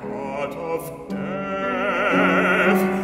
part of death.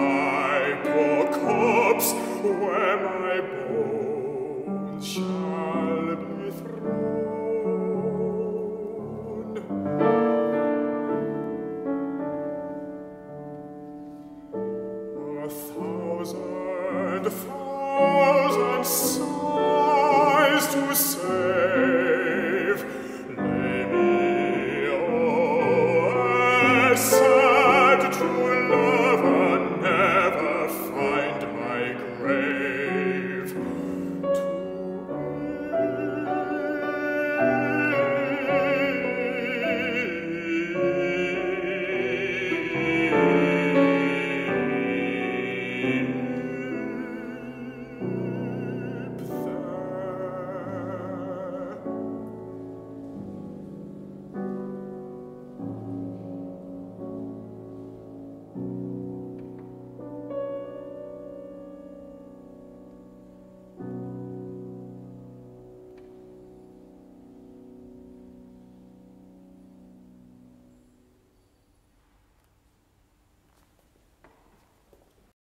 thousand, thousand